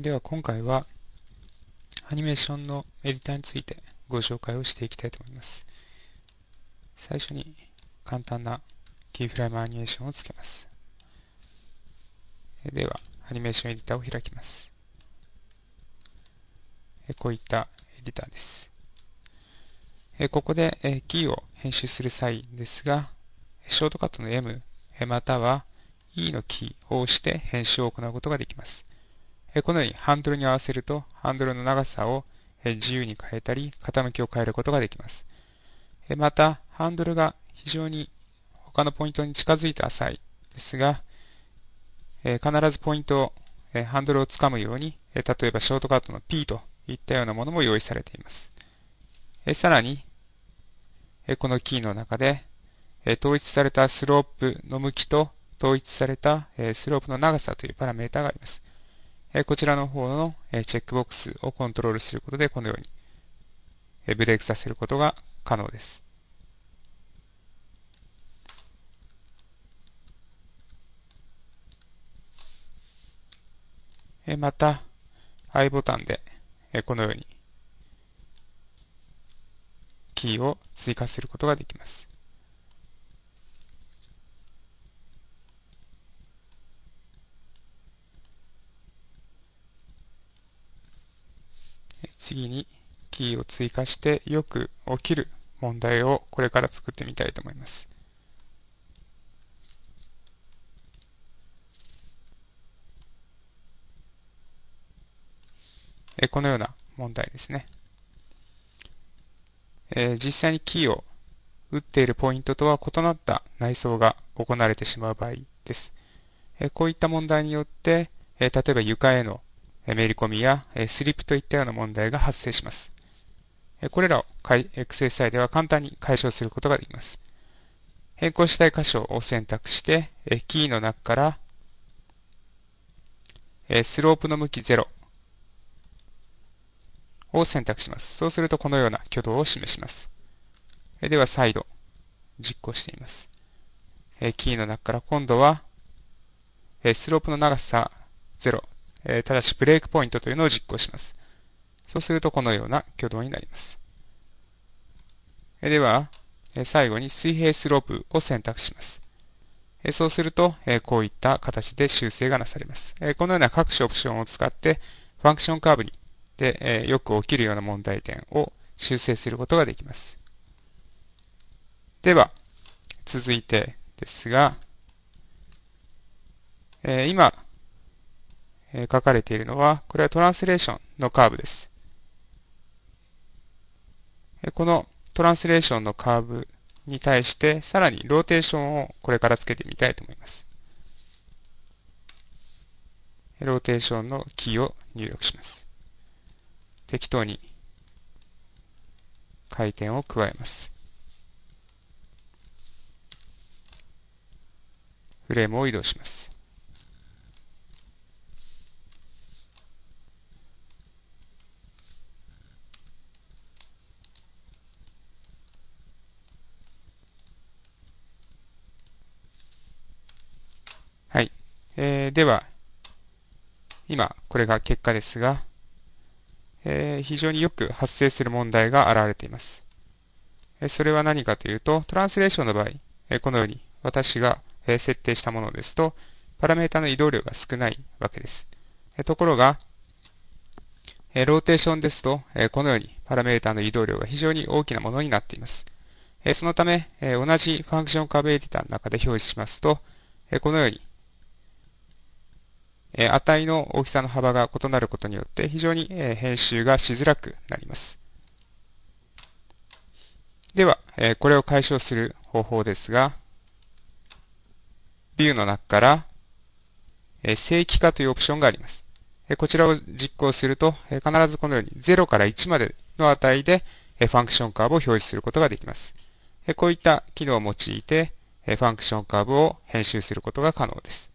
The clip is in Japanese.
では今回はアニメーションのエディターについてご紹介をしていきたいと思います。最初に簡単なキーフレームアニメーションをつけます。では、アニメーションエディターを開きます。こういったエディターです。ここでキーを編集する際ですが、ショートカットの M または E のキーを押して編集を行うことができます。このようにハンドルに合わせるとハンドルの長さを自由に変えたり傾きを変えることができます。また、ハンドルが非常に他のポイントに近づいた際ですが、必ずポイントを、ハンドルをつかむように、例えばショートカットの P といったようなものも用意されています。さらに、このキーの中で、統一されたスロープの向きと統一されたスロープの長さというパラメータがあります。こちらの方のチェックボックスをコントロールすることでこのようにブレイクさせることが可能です。また、I ボタンでこのようにキーを追加することができます。次にキーを追加してよく起きる問題をこれから作ってみたいと思います。このような問題ですね。実際にキーを打っているポイントとは異なった内装が行われてしまう場合です。こういった問題によって、例えば床へのめり込みやスリップといったような問題が発生します。これらを XSI では簡単に解消することができます。変更したい箇所を選択して、キーの中から、スロープの向き0を選択します。そうするとこのような挙動を示します。では再度実行してみます。キーの中から今度は、スロープの長さ0え、ただしブレイクポイントというのを実行します。そうするとこのような挙動になります。え、では、え、最後に水平スロープを選択します。え、そうすると、え、こういった形で修正がなされます。え、このような各種オプションを使ってファンクションカーブにで、え、よく起きるような問題点を修正することができます。では、続いてですが、え、今、え書かれているのは、これはトランスレーションのカーブです。このトランスレーションのカーブに対して、さらにローテーションをこれからつけてみたいと思います。ローテーションのキーを入力します。適当に回転を加えます。フレームを移動します。えー、では、今、これが結果ですが、えー、非常によく発生する問題が現れています。えそれは何かというと、トランスレーションの場合、えこのように私が、え設定したものですと、パラメータの移動量が少ないわけです。えところが、えローテーションですと、えこのようにパラメータの移動量が非常に大きなものになっています。えそのため、え同じファンクションカーブエディターの中で表示しますと、えこのようにえ値の大きさの幅が異なることによって非常に、編集がしづらくなります。では、えこれを解消する方法ですが、ビューの中から、え正規化というオプションがあります。えこちらを実行すると、え必ずこのように0から1までの値で、えファンクションカーブを表示することができます。えこういった機能を用いて、えファンクションカーブを編集することが可能です。